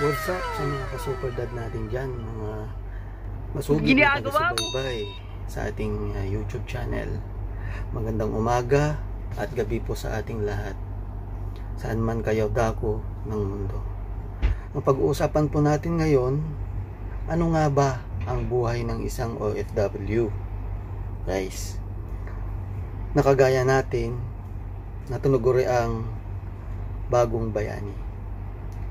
What's up sa mga ka-super dad natin dyan, mga masugid na taga-subaybay sa ating uh, YouTube channel. Magandang umaga at gabi po sa ating lahat. Saan man kayo dako ng mundo. Ang pag-uusapan po natin ngayon, ano nga ba ang buhay ng isang OFW? Guys, nakagaya natin, natunuguri ang bagong bayani.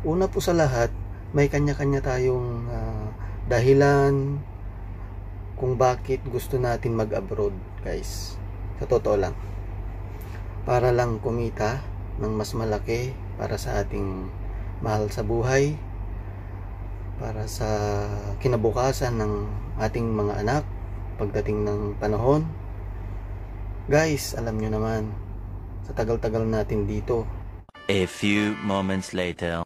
Una po sa lahat, may kanya-kanya tayong ah, dahilan kung bakit gusto natin mag-abroad, guys. Sa totoo lang. Para lang kumita ng mas malaki para sa ating mahal sa buhay, para sa kinabukasan ng ating mga anak pagdating ng panahon. Guys, alam nyo naman, sa tagal-tagal natin dito, A few moments later.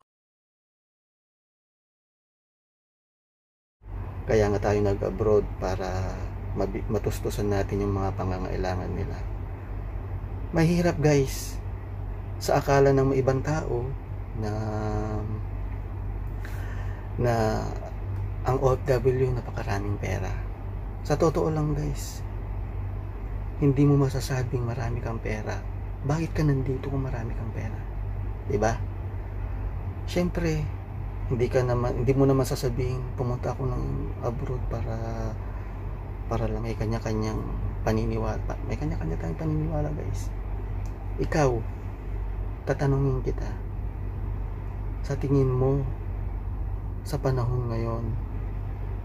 Kaya nga tayo nag-abroad para matustusan natin yung mga pangangailangan nila. Mahirap guys. Sa akala ng ibang tao na na ang OFW napakaraming pera. Sa totoo lang guys, hindi mo masasabing marami kang pera. Bakit ka nandito kung marami kang pera? 'Di ba? Siyempre, hindi ka naman hindi mo naman sasabihin pumunta ako ng abroad para para lang may kanya-kanyang paniniwala. Pa- may kanya-kanya tayong paniniwala guys. Ikaw tatanungin kita sa tingin mo sa panahon ngayon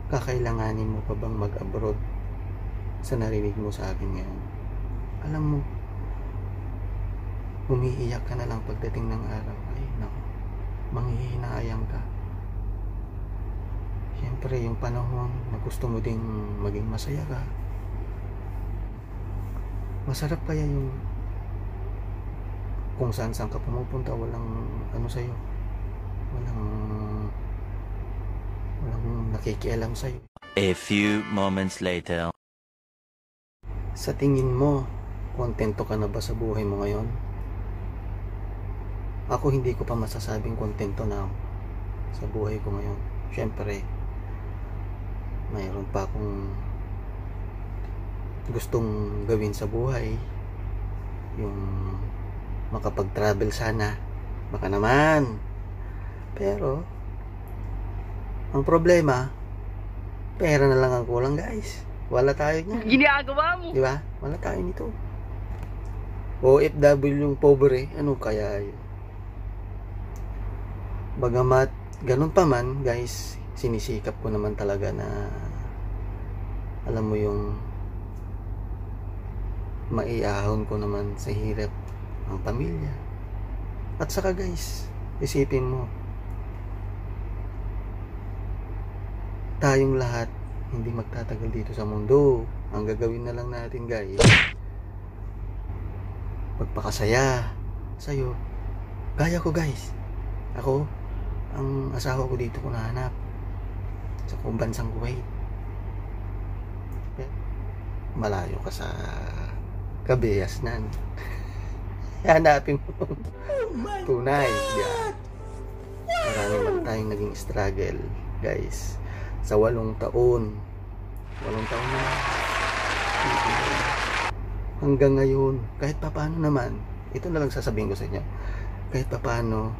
kakailanganin mo pa bang mag-abroad sa narinig mo sa akin ngayon? Alam mo umiiyak ka na lang pagdating ng araw. Ay nako manghihinayang ka. Siyempre, yung panahon na gusto mo ding maging masaya ka. Masarap kaya yung kung saan saan ka pumupunta, walang ano sa'yo. Walang walang nakikialam sa'yo. A few moments later. Sa tingin mo, kontento ka na ba sa buhay mo ngayon? Ako hindi ko pa masasabing kontento na ako sa buhay ko ngayon. Siyempre, mayroon pa akong gustong gawin sa buhay. Yung makapag-travel sana. Baka naman. Pero, ang problema, pera na lang ang kulang guys. Wala tayo niyan. Ginagawa mo. Di ba? Wala tayo nito. OFW yung pobre, ano kaya yun? Bagamat, ganun pa man, guys, sinisikap ko naman talaga na alam mo yung maiahon ko naman sa hirap ang pamilya. At saka guys, isipin mo, tayong lahat hindi magtatagal dito sa mundo. Ang gagawin na lang natin guys, magpakasaya sa'yo. Gaya ko guys. Ako, ang asawa ko dito ko nahanap. Sa kung bansang Kuwait. Malayo ka sa Kabeyas nan. Hanapin mo. Tunay. Yeah. Marami man tayong naging struggle, guys. Sa walong taon. Walong taon na. Hanggang ngayon, kahit papaano naman, ito na lang sasabihin ko sa inyo. Kahit papaano,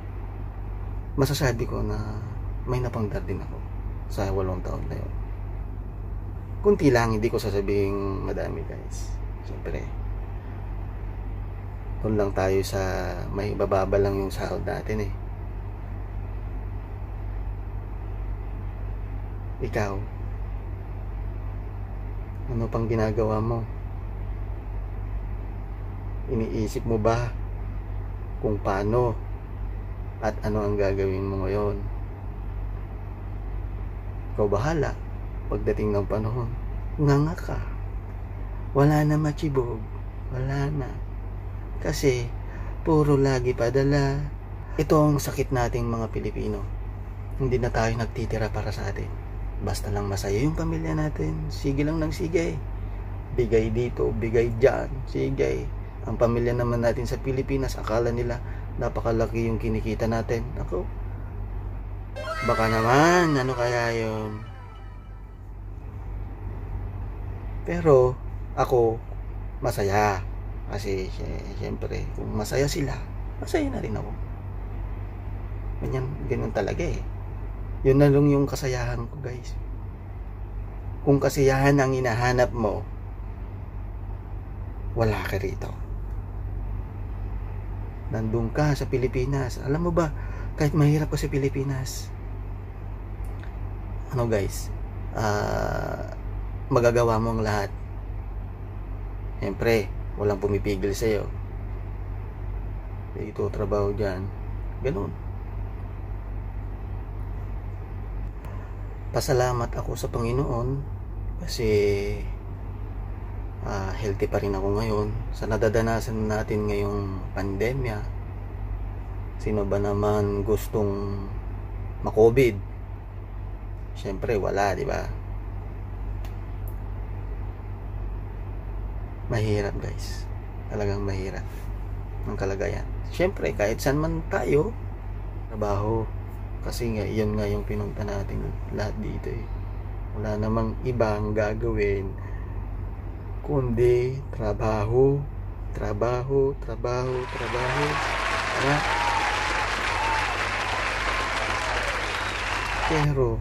masasabi ko na may napangdar din ako sa walong taon na yun. Kunti lang, hindi ko sasabihin madami guys. Siyempre, doon lang tayo sa may bababa lang yung sahod natin eh. Ikaw, ano pang ginagawa mo? Iniisip mo ba kung paano at ano ang gagawin mo ngayon? Ikaw bahala pagdating ng panahon. Nganga ka. Wala na machibog. Wala na. Kasi, puro lagi padala. Ito ang sakit nating mga Pilipino. Hindi na tayo nagtitira para sa atin. Basta lang masaya yung pamilya natin. Sige lang ng sige. Bigay dito, bigay dyan. Sige. Ang pamilya naman natin sa Pilipinas, akala nila napakalaki yung kinikita natin. Ako, Baka naman, ano kaya yun? Pero, ako, masaya. Kasi, sy- syempre, kung masaya sila, masaya na rin ako. Ganyan, ganun talaga eh. Yun na lang yung kasayahan ko, guys. Kung kasiyahan ang hinahanap mo, wala ka rito. Nandun ka sa Pilipinas. Alam mo ba, kahit mahirap ka sa Pilipinas, ano guys, ah, magagawa mo ang lahat. Siyempre, walang pumipigil sa'yo. Ito, trabaho dyan. Ganun. Pasalamat ako sa Panginoon kasi ah, healthy pa rin ako ngayon. Sa nadadanasan natin ngayong pandemya, sino ba naman gustong makovid? Siyempre, wala, di ba? Mahirap, guys. Talagang mahirap ang kalagayan. Siyempre, kahit saan man tayo, trabaho. Kasi nga, yun nga yung pinunta natin lahat dito eh. Wala namang ibang gagawin kundi trabaho, trabaho, trabaho, trabaho. Tama? Pero,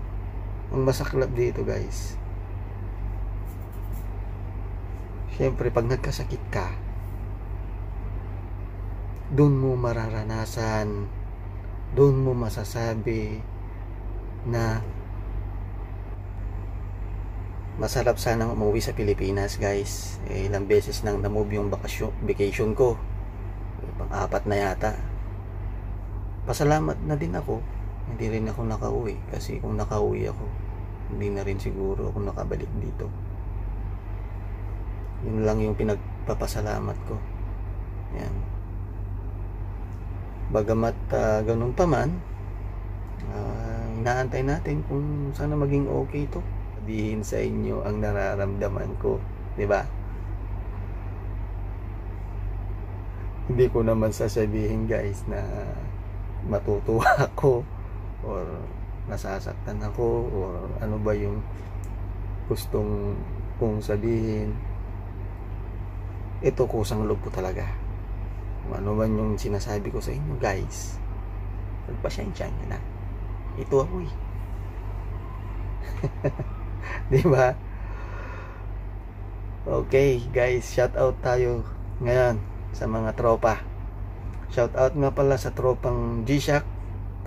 ang masaklap dito guys, syempre pag nagkasakit ka, doon mo mararanasan, doon mo masasabi na masarap sanang umuwi sa Pilipinas guys. Eh, ilang beses nang na-move yung bakasyon, vacation ko. Eh, pang-apat na yata. Pasalamat na din ako hindi rin ako nakauwi kasi kung nakauwi ako hindi na rin siguro ako nakabalik dito. Yun lang yung pinagpapasalamat ko. Yan bagamat ah, ganun pa man ah, inaantay natin kung sana maging okay to. Sabihin sa inyo ang nararamdaman ko di ba? Hindi ko naman sasabihin guys na matutuwa ako or nasasaktan ako or ano ba yung gustong kong sabihin. Ito kusang loob ko talaga. Ano man yung sinasabi ko sa inyo guys magpasyensya nyo na. Ito ako eh. Di ba? Okay guys shout out tayo ngayon sa mga tropa. Shout out nga pala sa tropang G-Shock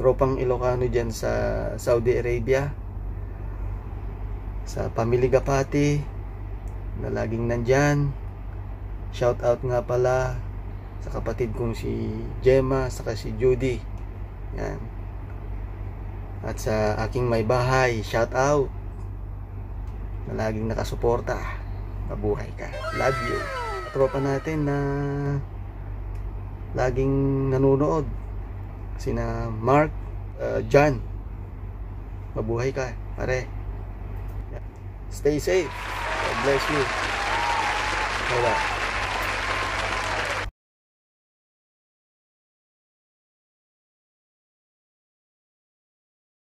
tropang Ilocano dyan sa Saudi Arabia sa Pamili Gapati na laging nandyan. Shout out nga pala sa kapatid kong si Gemma saka si Judy. Yan. At sa aking may bahay shout out. Na laging nakasuporta. Mabuhay ka. Love you. Tropa natin na laging nanonood sina Mark uh, John. Mabuhay ka pare. Stay safe. God bless you. Bye bye